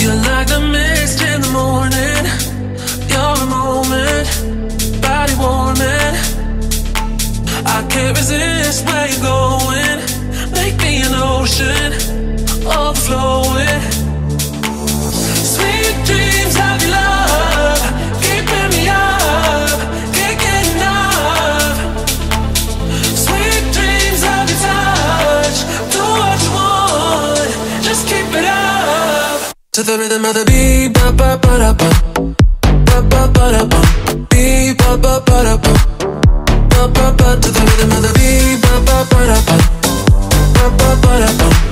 You're like the mist in the morning. You're moment, body warming. I can't resist where you're going. Make me an ocean, overflowing. To the rhythm of the beat, ba ba ba da ba, ba ba ba da ba, beat ba ba ba da ba, ba ba ba. To the rhythm of the beat, ba ba ba da ba, ba ba ba da ba.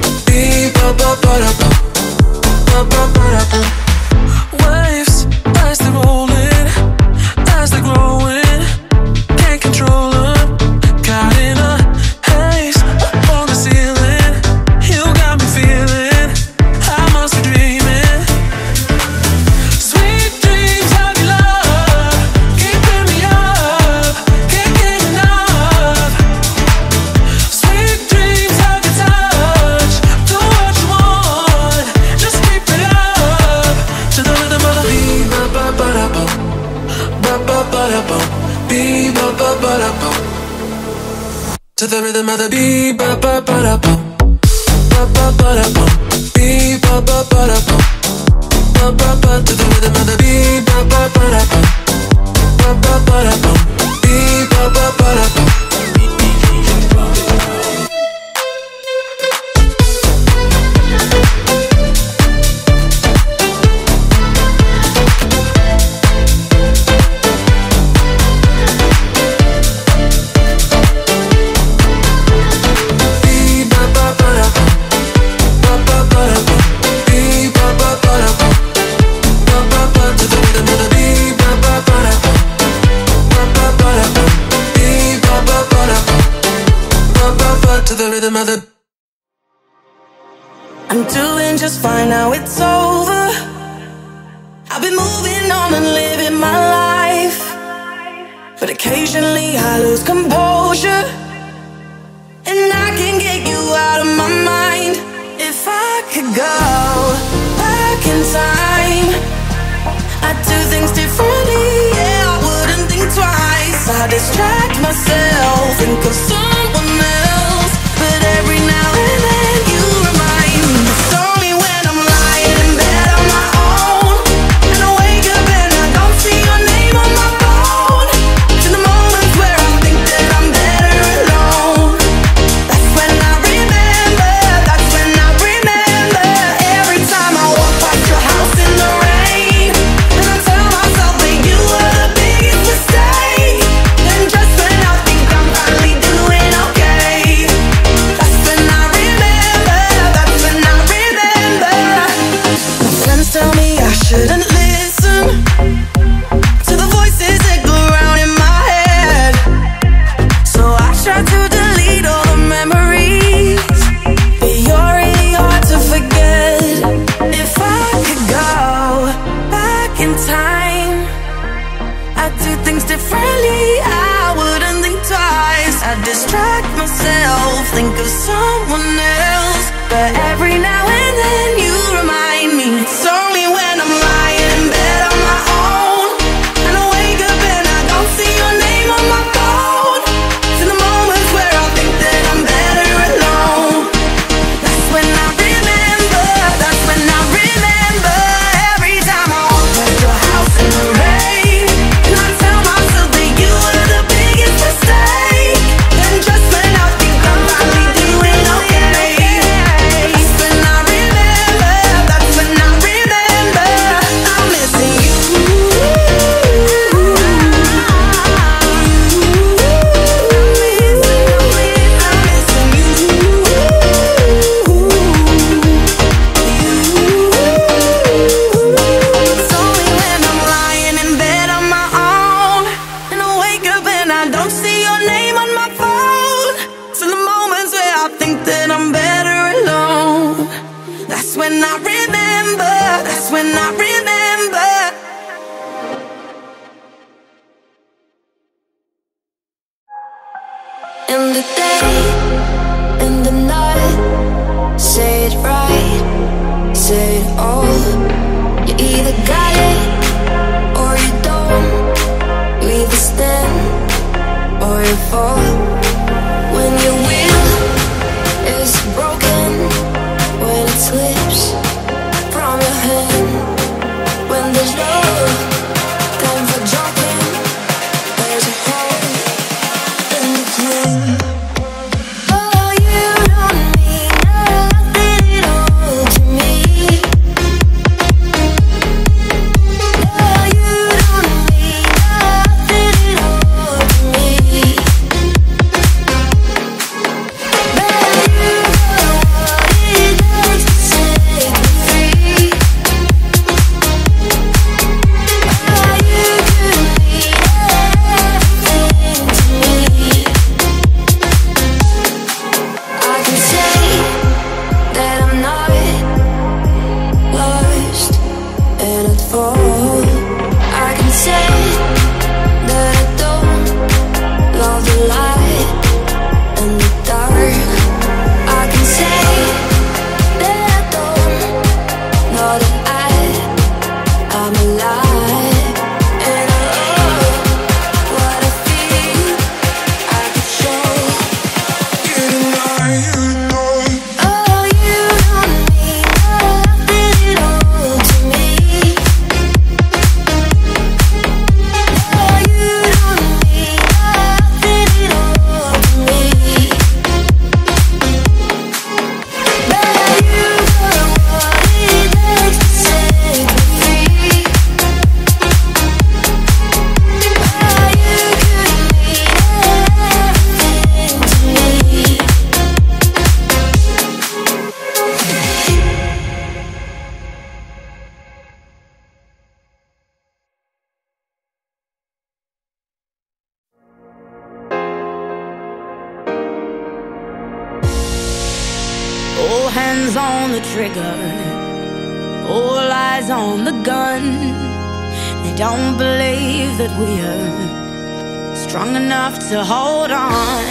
strong enough to hold on.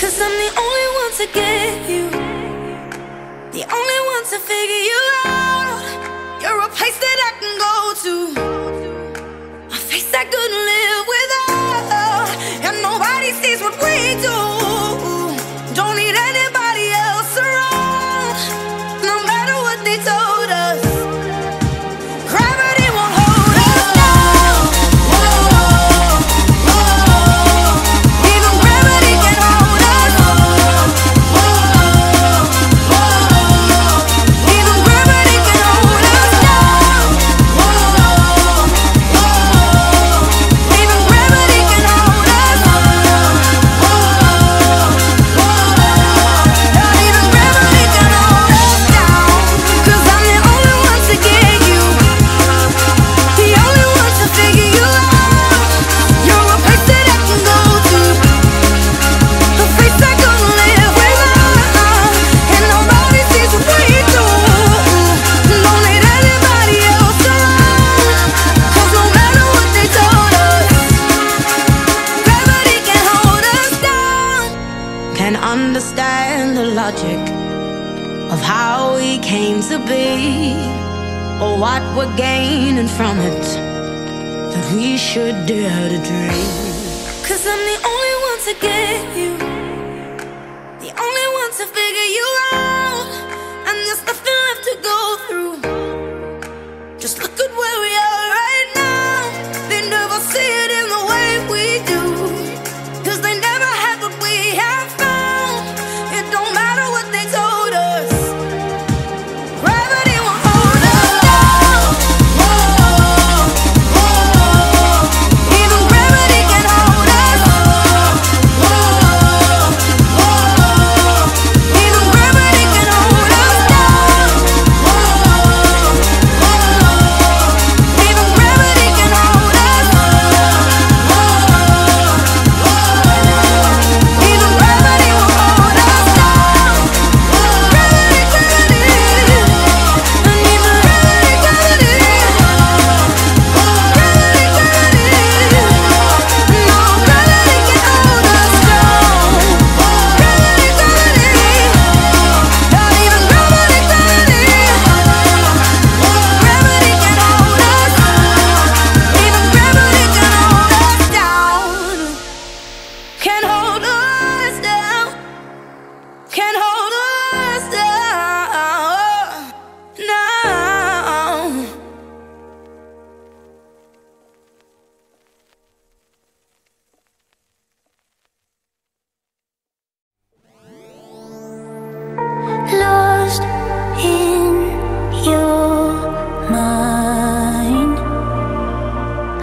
Cause I'm the only one to get you, the only one to figure you out. You're a place that I can go to, a face I couldn't live. from it that we should dare to dream. Cause I'm the only one to get you, the only one to figure you out. And there's nothing left to go through. Just look at where we are.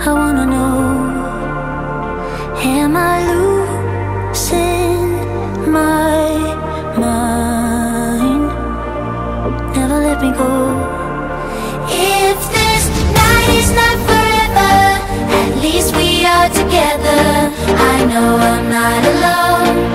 I wanna know. Am I losing my mind? Never let me go. If this night is not forever At least we are together. I know I'm not alone.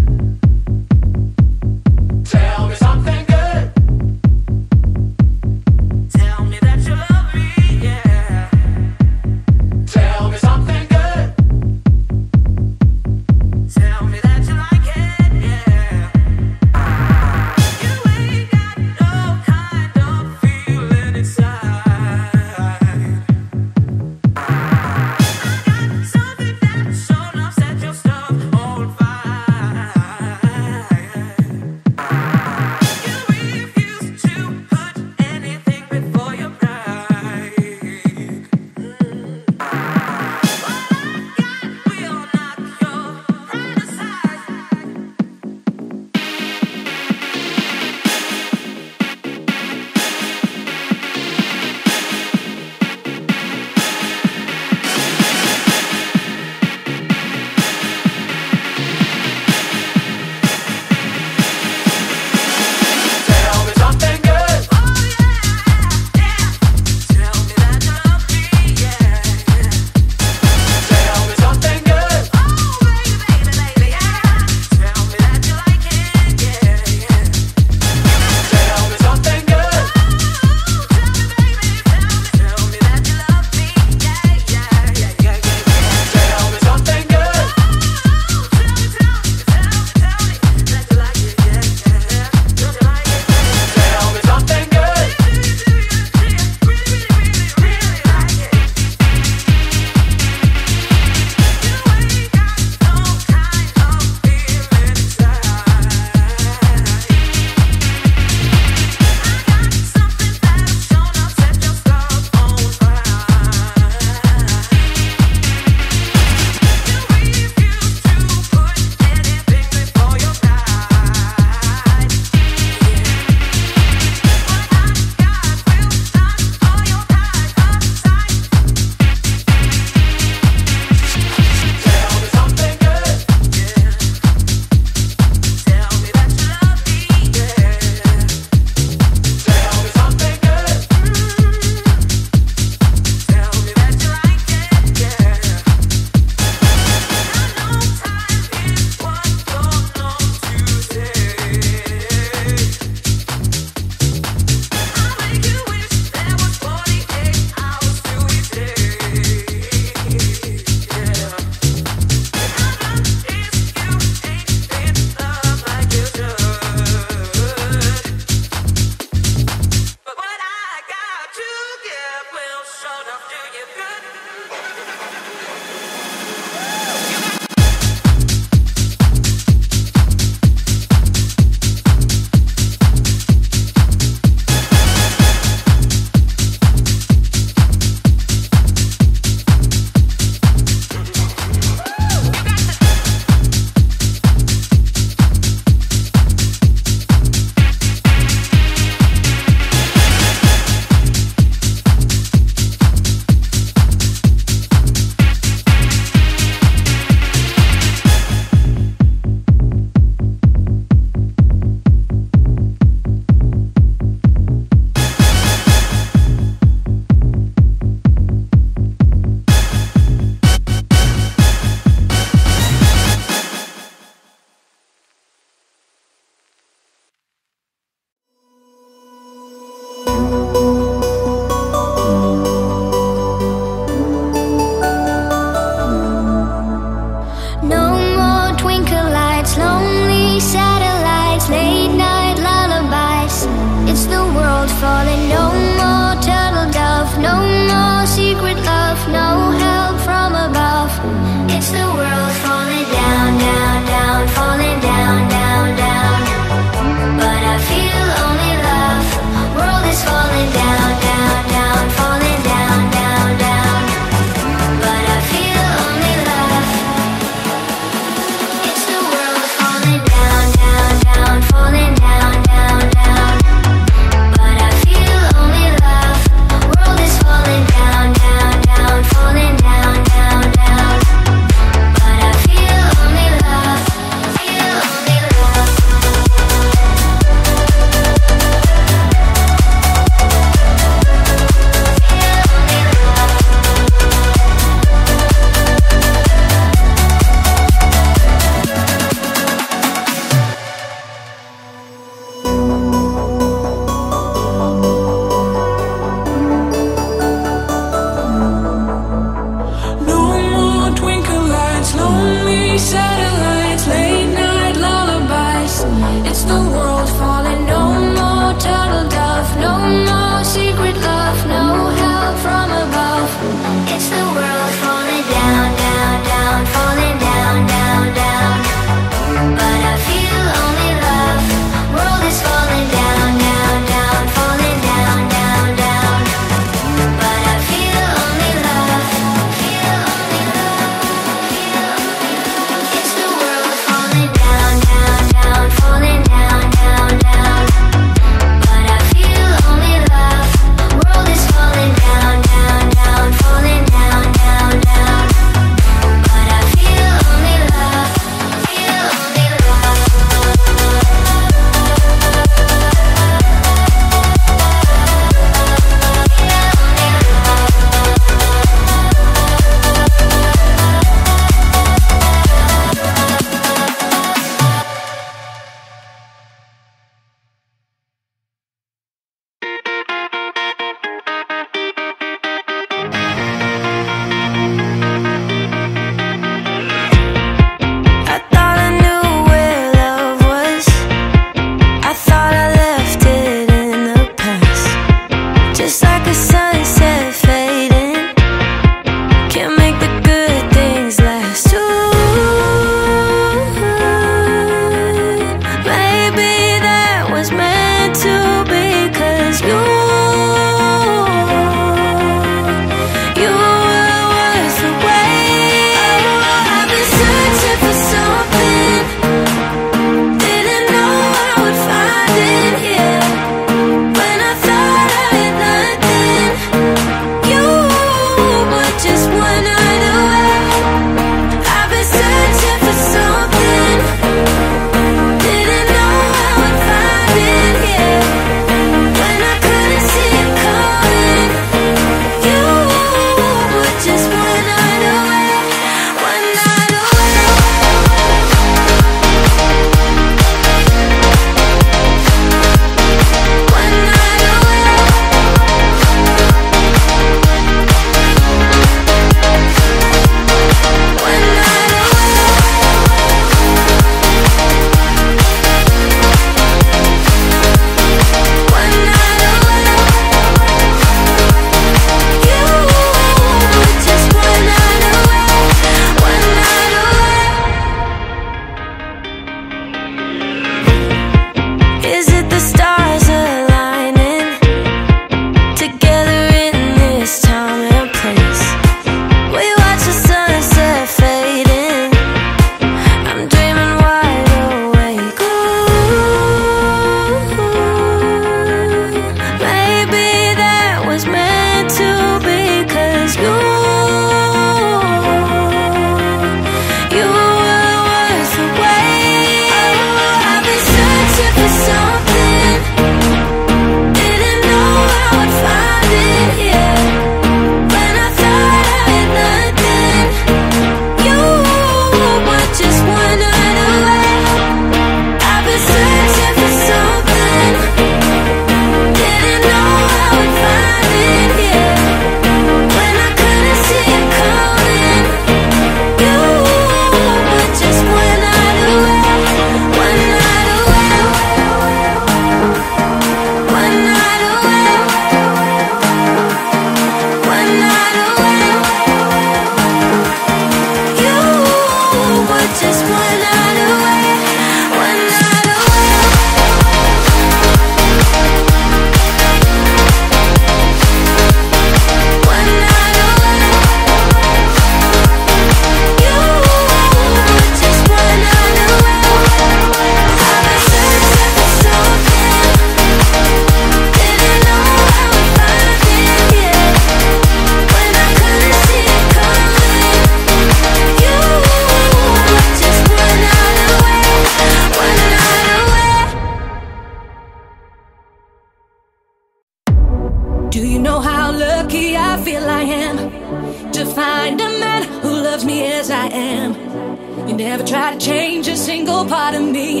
change a single part of me.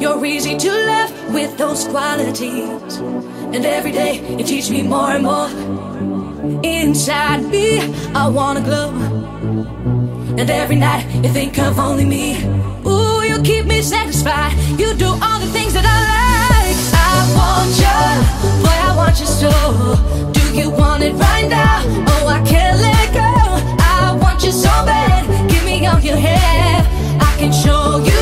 You're easy to love with those qualities. And every day you teach me more and more. Inside me, I wanna glow. And every night you think of only me. Ooh, you keep me satisfied. You do all the things that I like. I want you, boy, I want you so. Do you want it right now? Oh, I can't let go. I want you so bad. Give me all your head can show you